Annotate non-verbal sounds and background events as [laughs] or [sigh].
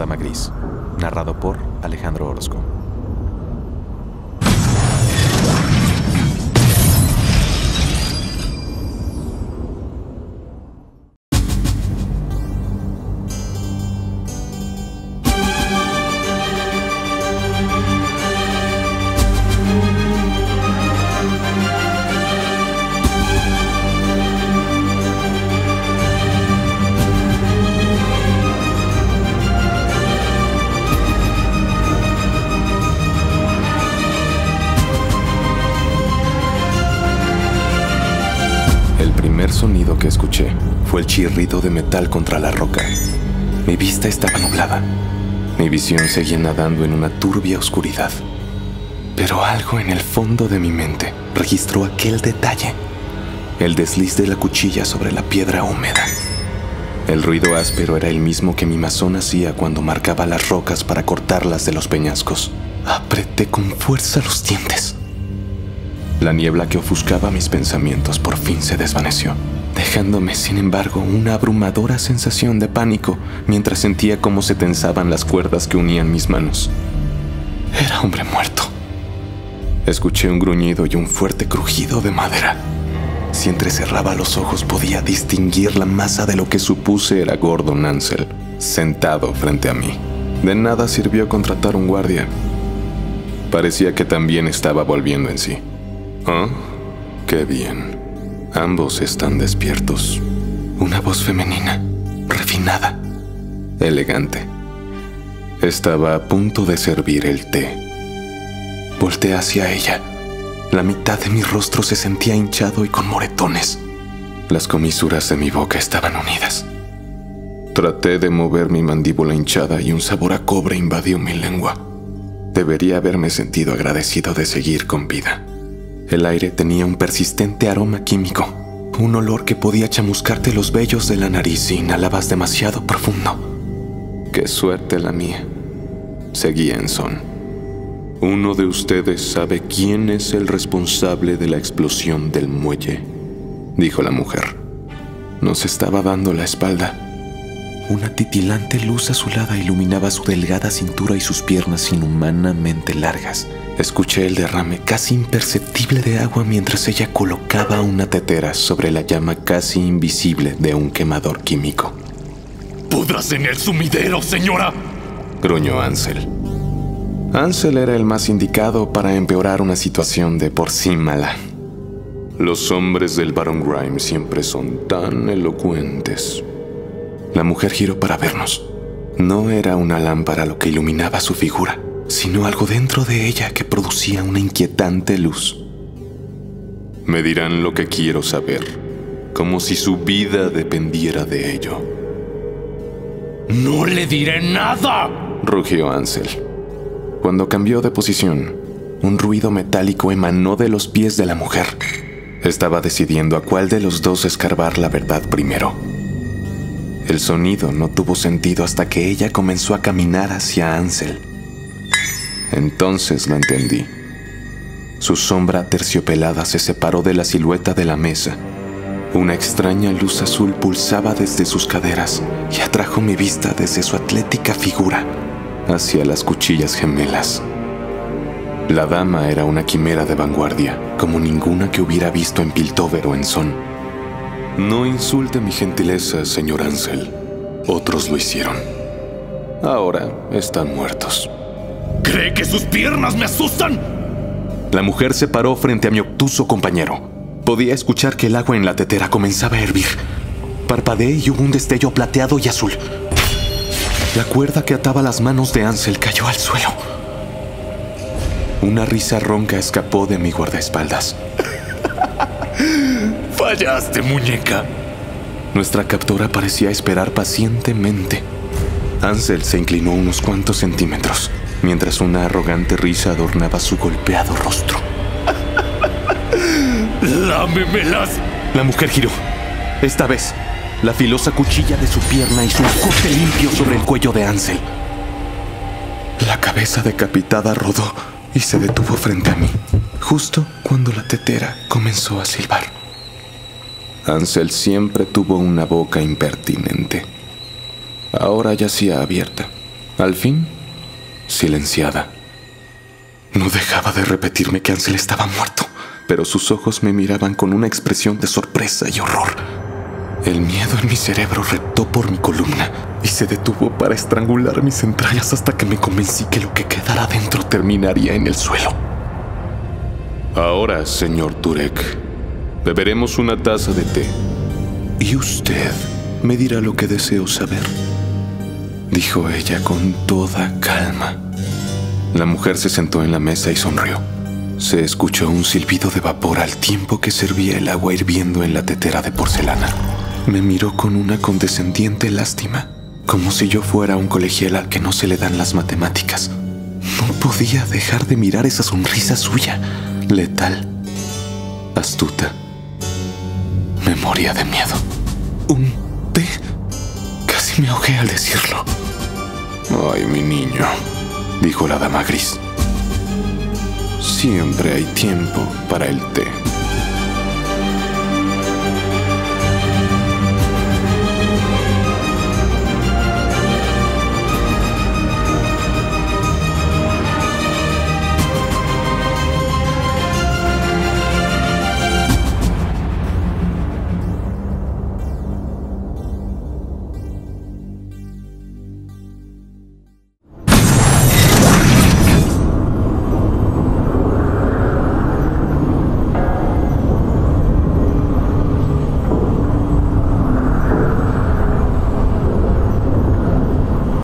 Dama Gris, narrado por Alejandro Orozco. Escuché fue el chirrido de metal contra la roca. Mi vista estaba nublada. Mi visión seguía nadando en una turbia oscuridad. Pero algo en el fondo de mi mente registró aquel detalle. El desliz de la cuchilla sobre la piedra húmeda. El ruido áspero era el mismo que mi mazón hacía cuando marcaba las rocas para cortarlas de los peñascos. Apreté con fuerza los dientes. La niebla que ofuscaba mis pensamientos por fin se desvaneció, dejándome, sin embargo, una abrumadora sensación de pánico mientras sentía cómo se tensaban las cuerdas que unían mis manos. Era hombre muerto. Escuché un gruñido y un fuerte crujido de madera. Si entrecerraba los ojos podía distinguir la masa de lo que supuse era Gordon Ansel, sentado frente a mí. De nada sirvió contratar un guardia. Parecía que también estaba volviendo en sí. Oh, qué bien. Ambos están despiertos. Una voz femenina, refinada, elegante. Estaba a punto de servir el té. Volté hacia ella. La mitad de mi rostro se sentía hinchado y con moretones. Las comisuras de mi boca estaban unidas. Traté de mover mi mandíbula hinchada y un sabor a cobre invadió mi lengua. Debería haberme sentido agradecido de seguir con vida. El aire tenía un persistente aroma químico, un olor que podía chamuscarte los vellos de la nariz si inhalabas demasiado profundo. Qué suerte la mía. Seguía en son. Uno de ustedes sabe quién es el responsable de la explosión del muelle, dijo la mujer. Nos estaba dando la espalda. Una titilante luz azulada iluminaba su delgada cintura y sus piernas inhumanamente largas. Escuché el derrame casi imperceptible de agua mientras ella colocaba una tetera sobre la llama casi invisible de un quemador químico. ¡Pudras en el sumidero, señora! gruñó Ansel. Ansel era el más indicado para empeorar una situación de por sí mala. Los hombres del Baron Grimes siempre son tan elocuentes. La mujer giró para vernos. No era una lámpara lo que iluminaba su figura, sino algo dentro de ella que producía una inquietante luz. Me dirán lo que quiero saber, como si su vida dependiera de ello. ¡No le diré nada! rugió Ansel. Cuando cambió de posición, un ruido metálico emanó de los pies de la mujer. Estaba decidiendo a cuál de los dos escarbar la verdad primero. El sonido no tuvo sentido hasta que ella comenzó a caminar hacia Ansel. Entonces lo entendí. Su sombra terciopelada se separó de la silueta de la mesa. Una extraña luz azul pulsaba desde sus caderas y atrajo mi vista desde su atlética figura hacia las cuchillas gemelas. La dama era una quimera de vanguardia, como ninguna que hubiera visto en Piltover o en Son. No insulte mi gentileza, señor Ansel. Otros lo hicieron. Ahora están muertos. ¿Cree que sus piernas me asustan? La mujer se paró frente a mi obtuso compañero. Podía escuchar que el agua en la tetera comenzaba a hervir. Parpadeé y hubo un destello plateado y azul. La cuerda que ataba las manos de Ansel cayó al suelo. Una risa ronca escapó de mi guardaespaldas. [laughs] Fallaste, muñeca. Nuestra captora parecía esperar pacientemente. Ansel se inclinó unos cuantos centímetros, mientras una arrogante risa adornaba su golpeado rostro. ¡Lámemelas! La mujer giró. Esta vez, la filosa cuchilla de su pierna hizo un corte limpio sobre el cuello de Ansel. La cabeza decapitada rodó y se detuvo frente a mí, justo cuando la tetera comenzó a silbar. Ansel siempre tuvo una boca impertinente. Ahora yacía abierta, Al fin, silenciada. No dejaba de repetirme que Ansel estaba muerto, pero sus ojos me miraban con una expresión de sorpresa y horror. El miedo en mi cerebro reptó por mi columna y se detuvo para estrangular mis entrañas hasta que me convencí que lo que quedara dentro terminaría en el suelo. Ahora, señor Turek, beberemos una taza de té. Y usted me dirá lo que deseo saber, dijo ella con toda calma. La mujer se sentó en la mesa y sonrió. Se escuchó un silbido de vapor al tiempo que servía el agua hirviendo en la tetera de porcelana. Me miró con una condescendiente lástima, como si yo fuera un colegial al que no se le dan las matemáticas. No podía dejar de mirar esa sonrisa suya, letal, astuta. Me moría de miedo. ¿Un? Me ahogué al decirlo. Ay, mi niño, dijo la dama gris. Siempre hay tiempo para el té.